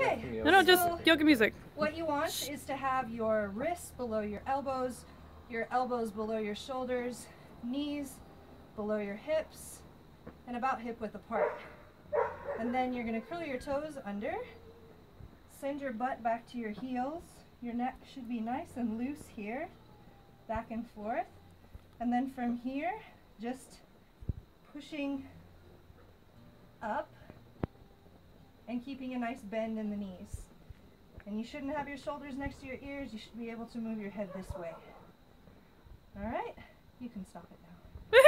Okay. No, no, just So- yoga music. What you want is to have your wrists below your elbows, your elbows below your shoulders, knees below your hips, and about hip width apart. And then you're going to curl your toes under, send your butt back to your heels. Your neck should be nice and loose here, back and forth. And then from here, just pushing up and keeping a nice bend in the knees. And you shouldn't have your shoulders next to your ears. You should be able to move your head this way. All right? You can stop it now.